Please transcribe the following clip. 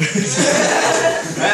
Man,